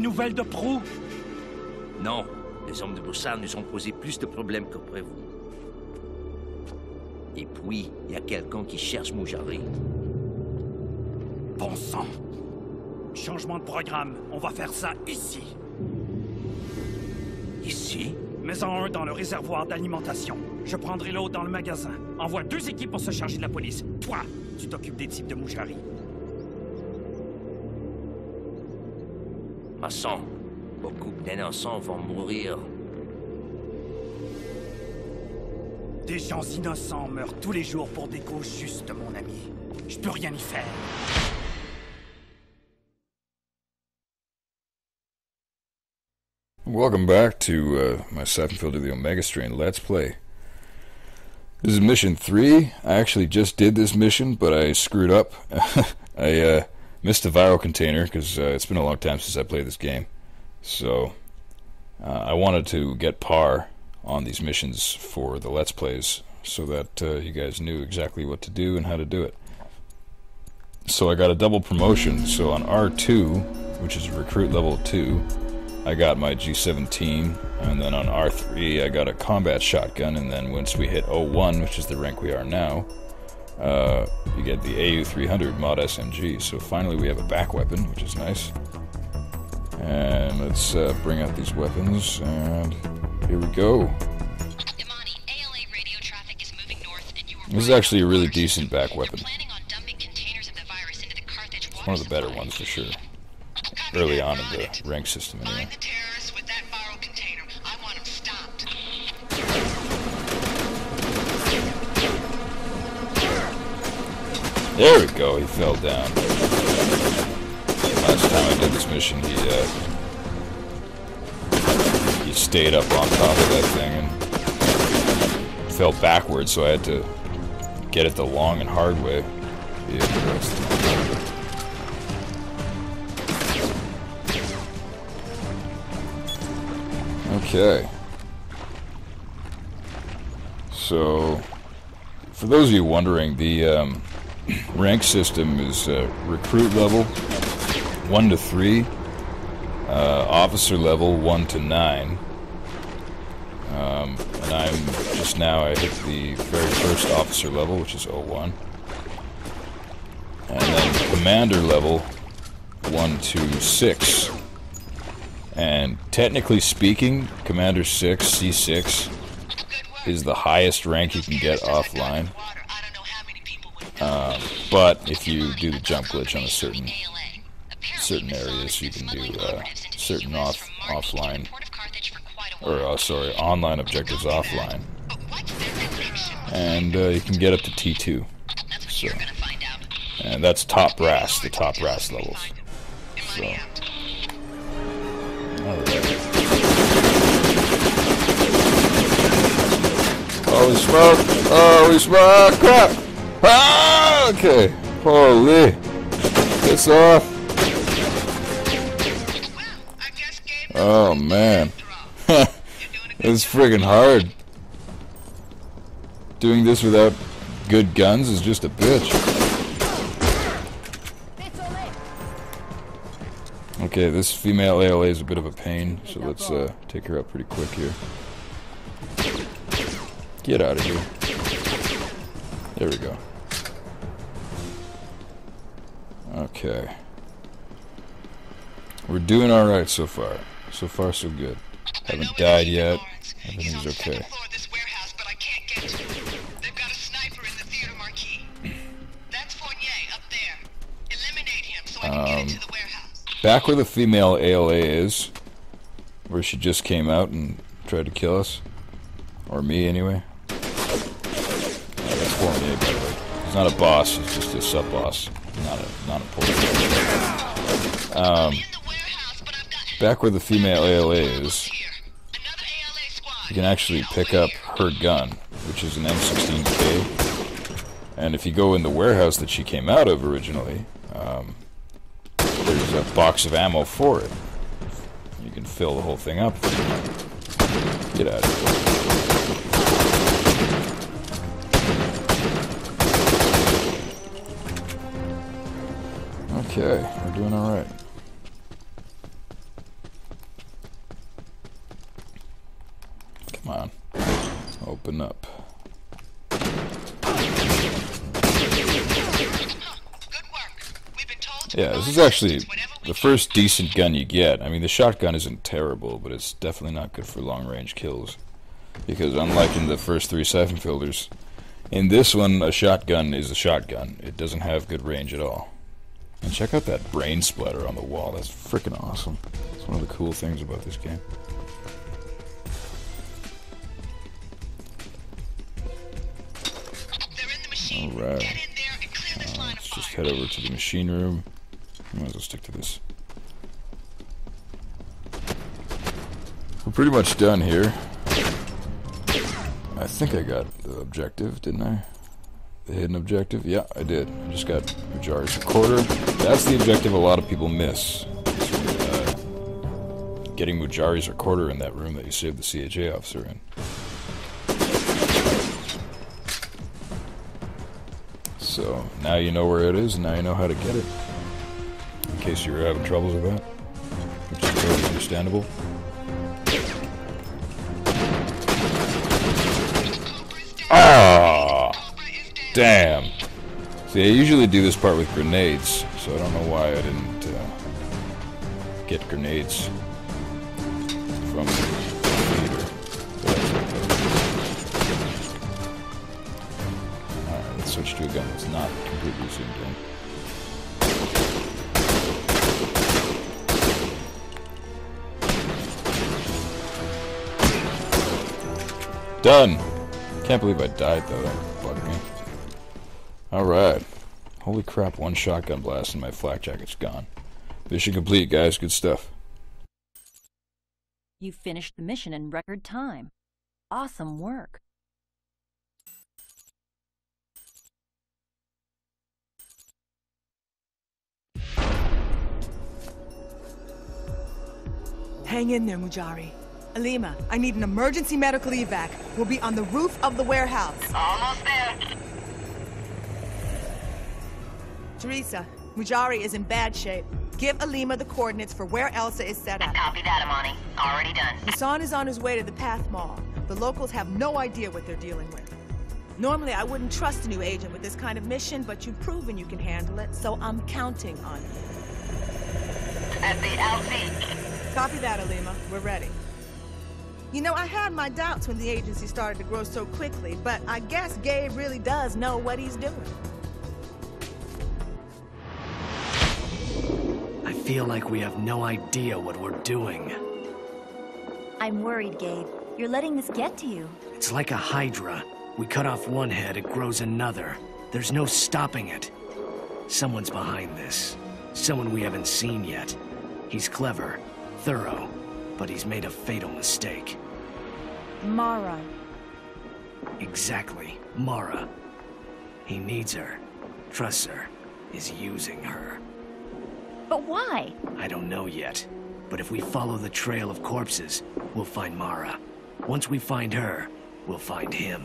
des nouvelles de Prou Non, les hommes de Boussard nous ont posé plus de problèmes que prévu. Et puis, il y a quelqu'un qui cherche Moujari. Bon sang. Changement de programme. On va faire ça ici. Ici? Mets-en un dans le réservoir d'alimentation. Je prendrai l'autre dans le magasin. Envoie deux équipes pour se charger de la police. Toi, tu t'occupes des types de Moujari. Masson, beaucoup d'innocents vont mourir. Des gens innocents meurent tous les jours pour des causes justes, mon ami. Je peux rien y faire. Welcome back to uh, my Siphon Filter the Omega Strain Let's Play. This is mission 3. I actually just did this mission, but I screwed up. I uh, missed the viral container because uh, it's been a long time since I played this game. So uh, I wanted to get par on these missions for the Let's Plays so that uh, you guys knew exactly what to do and how to do it. So I got a double promotion. So on R2, which is recruit level 2, I got my G17, and then on R3 I got a combat shotgun, and then once we hit 01, which is the rank we are now, uh, you get the AU300 mod SMG. So finally we have a back weapon, which is nice. And let's uh, bring out these weapons, and here we go. Imani, ALA radio traffic is moving north and you are This is actually a really decent back weapon. planning on dumping containers of the virus into the Carthage It's one of the better ones for sure. Early on in the rank system, anyway. There we go, he fell down. Last time I did this mission, he, uh, he stayed up on top of that thing and fell backwards, so I had to get it the long and hard way. Okay. So, for those of you wondering, the um, rank system is uh, recruit level 1 to 3, uh, officer level 1 to 9. Um, and I'm just now, I hit the very first officer level, which is 01. And then commander level 1 to 6. And technically speaking, Commander 6, C6, is the highest rank you can get offline. People. But if you do the jump glitch on a certain. Certain areas, you can do, uh, certain off- offline- or uh, sorry, online objectives offline, and uh, you can get up to T2, so- and that's top brass, the top brass levels. So. Alright. Holy smoke! Holy smoke! Crap! Ah! Okay. Holy. Piss off. Oh man. It's friggin' hard. Doing this without good guns is just a bitch. Okay, this female ALA is a bit of a pain, so let's uh, take her out pretty quick here. Get out of here. There we go. Okay. We're doing alright so far. So far, so good. Haven't died yet. Lawrence. He's on Everything's okay. second floor of this warehouse, but I can't get to him. They've got a sniper in the theater marquee. That's Fournier up there. Eliminate him so I can get Um, into the warehouse. Back where the female ALA is, where she just came out and tried to kill us. Or me, anyway. Uh, that's Fournier, by the way. He's not a boss, he's just a sub-boss. Not a, not but I've got Back where the female ALA is, you can actually pick up her gun, which is an M16K. And if you go in the warehouse that she came out of originally, um, there's a box of ammo for it. You can fill the whole thing up. Get out of here. Okay, we're doing alright. Come on. Open up. Yeah, this is actually the first decent gun you get. I mean, the shotgun isn't terrible, but it's definitely not good for long-range kills. Because unlike in the first three Syphon Filters, in this one, a shotgun is a shotgun. It doesn't have good range at all. And check out that brain splatter on the wall. That's freaking awesome. It's one of the cool things about this game. They're in the machine. Alright. Get in there and clear this uh, line of Let's just head over to the machine room. Might as well stick to this. We're pretty much done here. I think I got the objective, didn't I? The hidden objective? Yeah, I did. I just got Mujari's recorder. That's the objective a lot of people miss. Uh, getting Mujari's recorder in that room that you saved the CHA officer in. So now you know where it is, and now you know how to get it. In case you were having troubles with that, which is totally understandable. Damn. See, I usually do this part with grenades, so I don't know why I didn't uh, get grenades from the leader. Alright, let's switch to a gun that's not completely zoomed in. Done! Can't believe I died though, that bugged me. Alright. Holy crap, one shotgun blast and my flak jacket's gone. Mission complete, guys. Good stuff. You finished the mission in record time. Awesome work. Hang in there, Mujari. Alima, I need an emergency medical evac. We'll be on the roof of the warehouse. Almost there. Teresa, Mujari is in bad shape. Give Alima the coordinates for where Elsa is set up. Copy that, Imani. Already done. Hassan is on his way to the Path Mall. The locals have no idea what they're dealing with. Normally, I wouldn't trust a new agent with this kind of mission, but you've proven you can handle it, so I'm counting on you. At the LZ. Copy that, Alima. We're ready. You know, I had my doubts when the agency started to grow so quickly, but I guess Gabe really does know what he's doing. Feel like we have no idea what we're doing. I'm worried, Gabe. You're letting this get to you. It's like a hydra. We cut off one head, it grows another. There's no stopping it. Someone's behind this. Someone we haven't seen yet. He's clever, thorough, but he's made a fatal mistake. Mara. Exactly, Mara. He needs her, trusts her, is using her. But why? I don't know yet, but if we follow the trail of corpses, we'll find Mara. Once we find her, we'll find him.